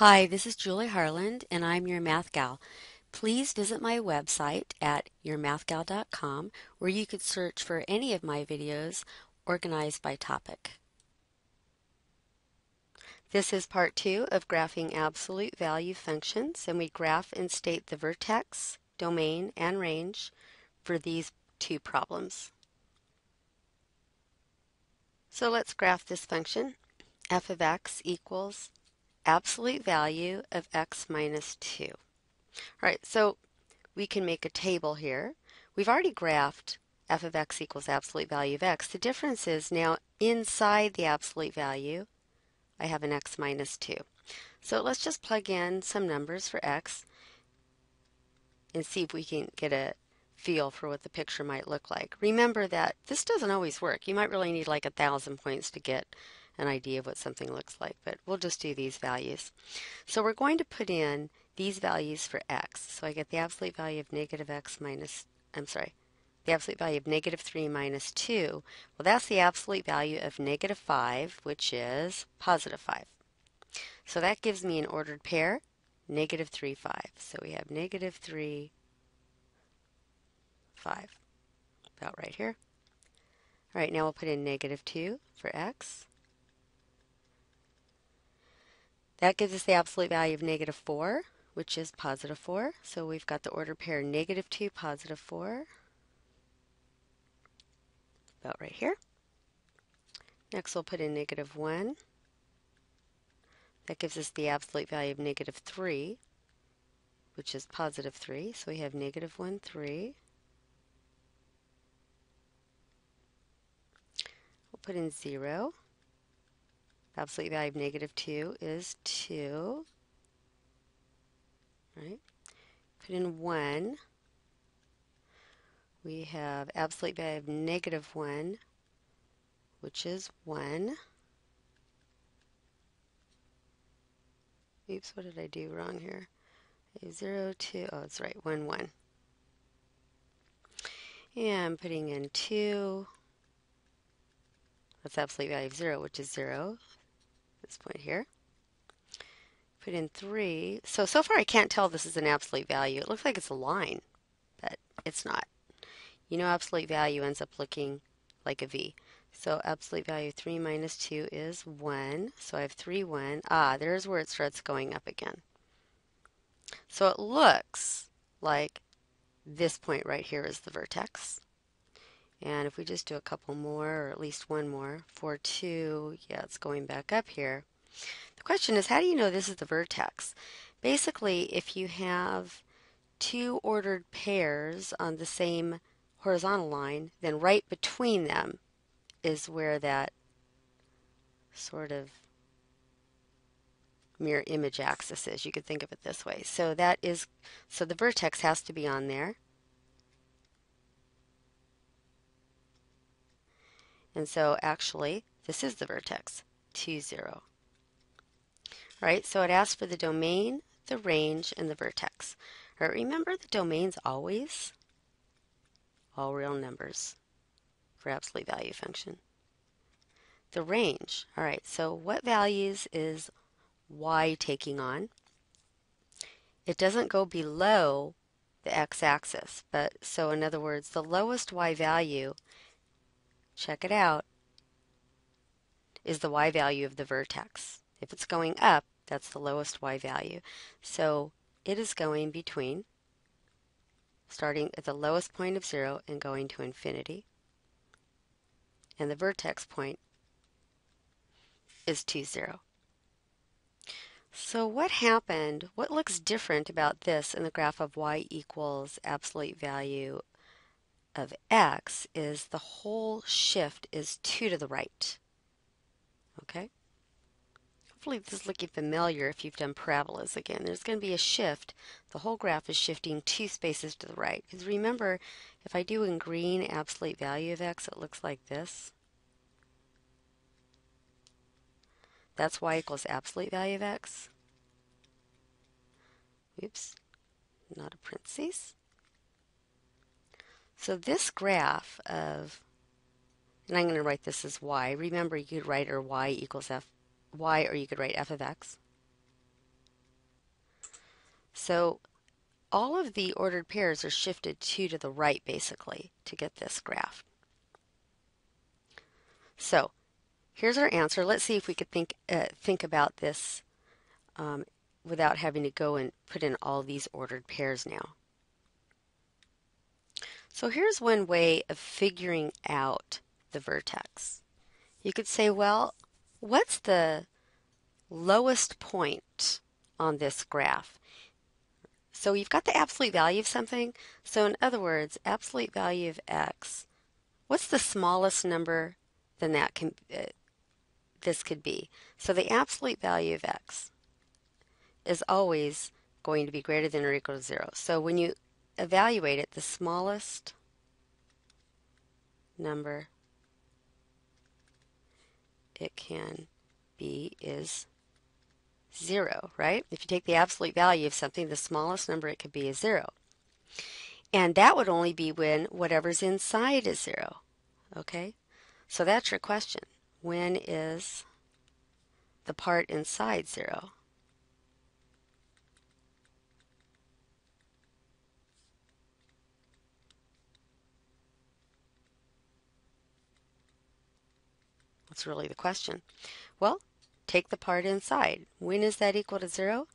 Hi, this is Julie Harland, and I'm your Math Gal. Please visit my website at yourmathgal.com where you could search for any of my videos organized by topic. This is part two of graphing absolute value functions, and we graph and state the vertex, domain, and range for these two problems. So let's graph this function. f of x equals absolute value of x minus 2. All right, so we can make a table here. We've already graphed f of x equals absolute value of x. The difference is now inside the absolute value, I have an x minus 2. So let's just plug in some numbers for x and see if we can get a feel for what the picture might look like. Remember that this doesn't always work. You might really need like a thousand points to get an idea of what something looks like, but we'll just do these values. So we're going to put in these values for x. So I get the absolute value of negative x minus, I'm sorry, the absolute value of negative 3 minus 2. Well, that's the absolute value of negative 5, which is positive 5. So that gives me an ordered pair, negative 3, 5. So we have negative 3, 5, about right here. All right, now we'll put in negative 2 for x. That gives us the absolute value of negative 4, which is positive 4. So we've got the order pair negative 2, positive 4. About right here. Next we'll put in negative 1. That gives us the absolute value of negative 3, which is positive 3. So we have negative 1, 3. We'll put in 0 absolute value of negative 2 is 2. Right? Put in 1. We have absolute value of negative 1, which is 1. Oops, what did I do wrong here? 0, 2, oh, it's right, 1, 1. And I'm putting in 2. That's absolute value of 0, which is 0 this point here. Put in 3. So, so far I can't tell this is an absolute value. It looks like it's a line, but it's not. You know absolute value ends up looking like a V. So absolute value 3 minus 2 is 1. So I have 3, 1. Ah, there's where it starts going up again. So it looks like this point right here is the vertex. And if we just do a couple more, or at least one more, for 2, yeah, it's going back up here. The question is, how do you know this is the vertex? Basically, if you have two ordered pairs on the same horizontal line, then right between them is where that sort of mirror image axis is. You could think of it this way. So that is, so the vertex has to be on there. And so actually, this is the vertex, 2, 0. Right, so it asks for the domain, the range, and the vertex. Right, remember the domain's always all real numbers for absolute value function. The range, all right, so what values is y taking on? It doesn't go below the x-axis, but so in other words, the lowest y value check it out, is the y value of the vertex. If it's going up, that's the lowest y value. So it is going between, starting at the lowest point of 0 and going to infinity. And the vertex point is 2, 0. So what happened, what looks different about this in the graph of y equals absolute value of x is the whole shift is 2 to the right. Okay? Hopefully this is looking familiar if you've done parabolas again. There's going to be a shift. The whole graph is shifting two spaces to the right. Because remember, if I do in green absolute value of x, it looks like this. That's y equals absolute value of x. Oops, not a parentheses. So this graph of, and I'm going to write this as y. Remember, you could write or y equals f, y, or you could write f of x. So all of the ordered pairs are shifted two to the right basically to get this graph. So here's our answer. Let's see if we could think uh, think about this um, without having to go and put in all these ordered pairs now. So here's one way of figuring out the vertex. You could say, well, what's the lowest point on this graph? So you've got the absolute value of something. So in other words, absolute value of x, what's the smallest number then that can uh, this could be? So the absolute value of x is always going to be greater than or equal to 0. So when you evaluate it, the smallest number it can be is 0, right? If you take the absolute value of something, the smallest number it could be is 0. And that would only be when whatever's inside is 0, okay? So that's your question. When is the part inside 0? That's really the question. Well, take the part inside. When is that equal to 0?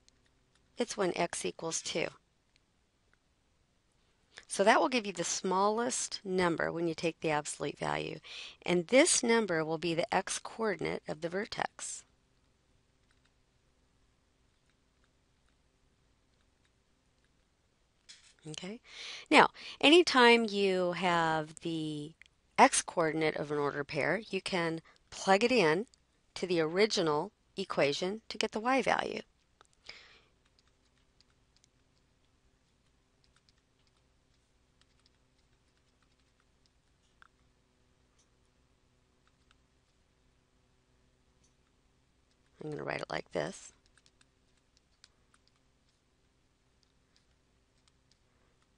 It's when x equals 2. So that will give you the smallest number when you take the absolute value. And this number will be the x-coordinate of the vertex. Okay. Now, anytime you have the x-coordinate of an ordered pair, you can plug it in to the original equation to get the y value. I'm going to write it like this.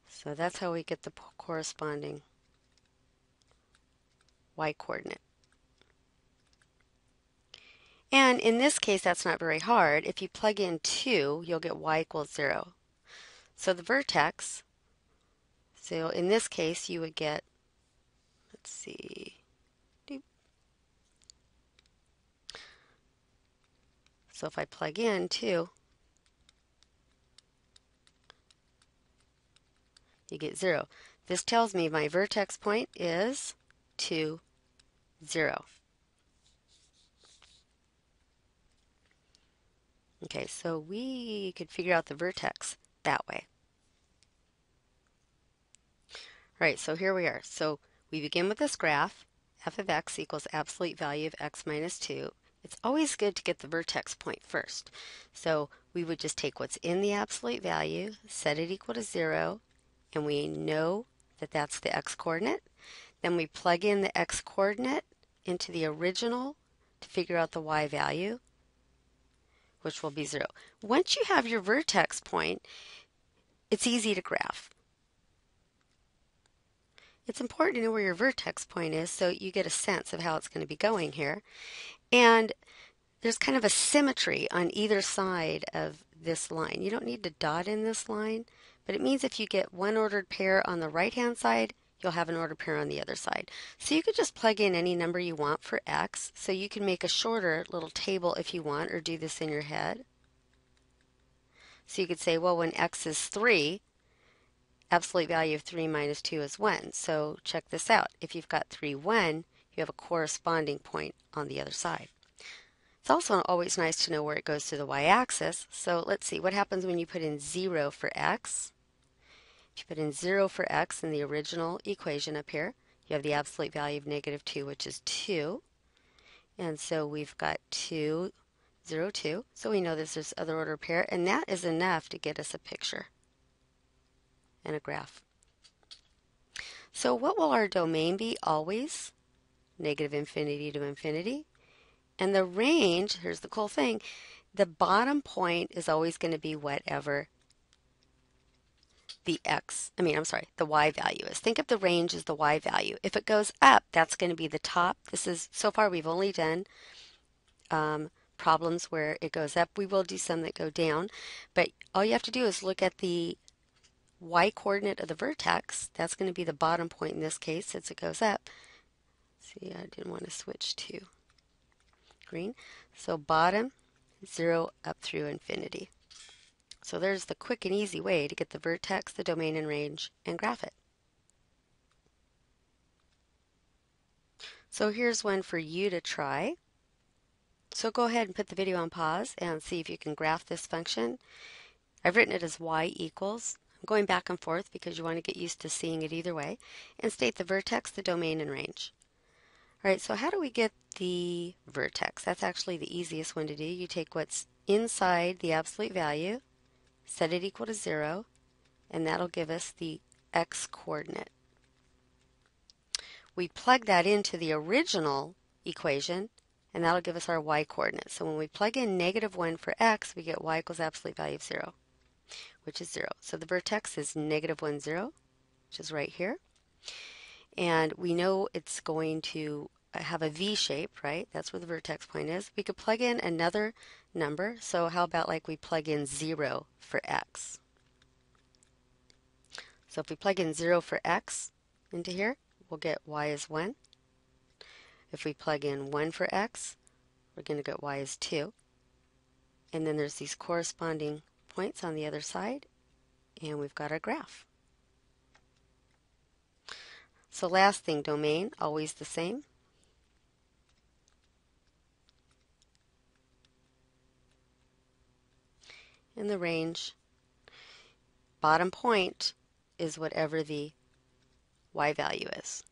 So that's how we get the corresponding y coordinate. And in this case, that's not very hard. If you plug in 2, you'll get y equals 0. So the vertex, so in this case, you would get, let's see, so if I plug in 2, you get 0. This tells me my vertex point is 2, 0. Okay, so we could figure out the vertex that way. All right, so here we are. So we begin with this graph, f of x equals absolute value of x minus 2. It's always good to get the vertex point first. So we would just take what's in the absolute value, set it equal to 0, and we know that that's the x-coordinate. Then we plug in the x-coordinate into the original to figure out the y value which will be 0. Once you have your vertex point, it's easy to graph. It's important to know where your vertex point is so you get a sense of how it's going to be going here. And there's kind of a symmetry on either side of this line. You don't need to dot in this line, but it means if you get one ordered pair on the right hand side, you'll have an ordered pair on the other side. So you could just plug in any number you want for x. So you can make a shorter little table if you want or do this in your head. So you could say, well, when x is 3, absolute value of 3 minus 2 is 1. So check this out. If you've got 3, 1, you have a corresponding point on the other side. It's also always nice to know where it goes to the y-axis. So let's see, what happens when you put in 0 for x? You put in 0 for x in the original equation up here, you have the absolute value of negative 2, which is 2. And so we've got 2, 0, 2. So we know this is other order pair, and that is enough to get us a picture and a graph. So what will our domain be always? Negative infinity to infinity. And the range, here's the cool thing, the bottom point is always going to be whatever the x, I mean, I'm sorry, the y value is. Think of the range as the y value. If it goes up, that's going to be the top. This is, so far we've only done um, problems where it goes up. We will do some that go down, but all you have to do is look at the y coordinate of the vertex. That's going to be the bottom point in this case since it goes up. See, I didn't want to switch to green. So bottom, 0 up through infinity. So there's the quick and easy way to get the vertex, the domain and range, and graph it. So here's one for you to try. So go ahead and put the video on pause and see if you can graph this function. I've written it as y equals. I'm going back and forth because you want to get used to seeing it either way. And state the vertex, the domain, and range. All right, so how do we get the vertex? That's actually the easiest one to do. You take what's inside the absolute value, set it equal to 0, and that'll give us the x coordinate. We plug that into the original equation, and that'll give us our y coordinate. So when we plug in negative 1 for x, we get y equals absolute value of 0, which is 0. So the vertex is negative 1, 0, which is right here. And we know it's going to have a V shape, right? That's where the vertex point is. We could plug in another number. So how about like we plug in 0 for x? So if we plug in 0 for x into here, we'll get y is 1. If we plug in 1 for x, we're going to get y is 2. And then there's these corresponding points on the other side, and we've got our graph. So last thing, domain, always the same. And the range, bottom point is whatever the y value is.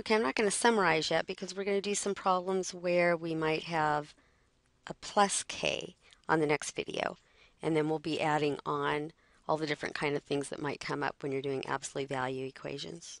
Okay, I'm not going to summarize yet because we're going to do some problems where we might have a plus k on the next video. And then we'll be adding on all the different kind of things that might come up when you're doing absolute value equations.